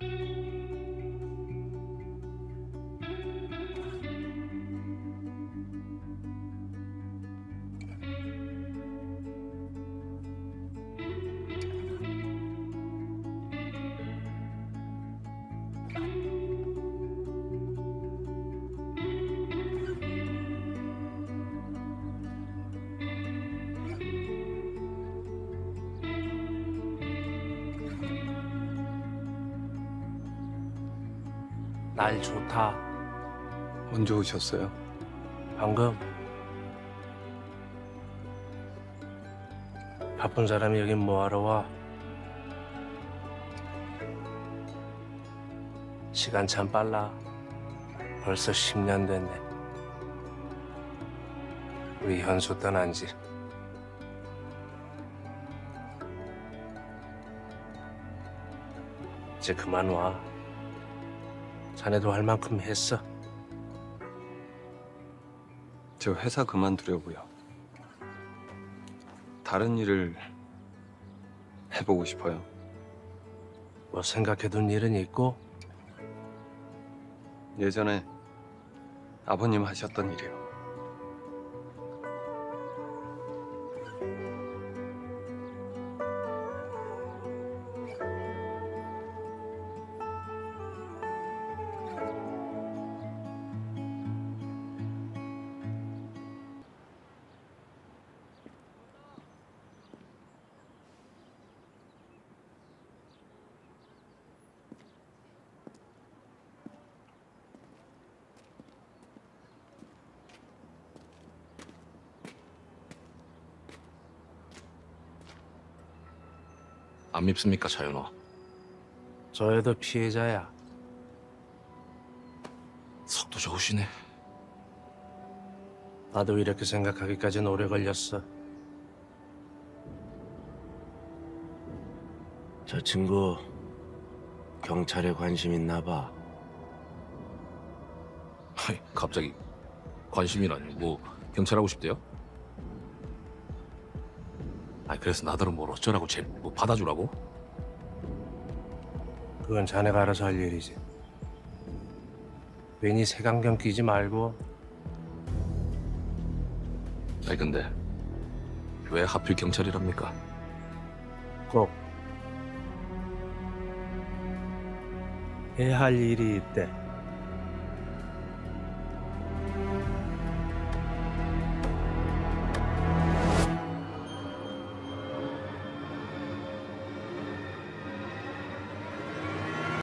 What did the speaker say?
Bye. 날 좋다. 언제 오셨어요? 방금 바쁜 사람이 여긴 뭐하러 와? 시간 참 빨라. 벌써 10년 됐네. 우리 현수 떠난 지. 이제 그만 와. 자네도 할 만큼 했어. 저 회사 그만두려고요. 다른 일을 해보고 싶어요. 뭐 생각해둔 일은 있고 예전에 아버님 하셨던 일이요. 안 밉습니까, 차윤호? 저 애도 피해자야. 속도 좋으시네. 나도 이렇게 생각하기까지는 오래 걸렸어. 저 친구 경찰에 관심 있나 봐. 아이, 갑자기 관심이라니 뭐 경찰하고 싶대요? 아, 그래서 나더러 뭘 어쩌라고 쟤뭐 받아주라고? 그건 자네가 알아서 할 일이지. 괜히 색안경 끼지 말고 아니 근데 왜 하필 경찰이랍니까? 꼭 해야 할 일이 있대.